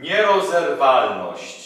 nierozerwalność.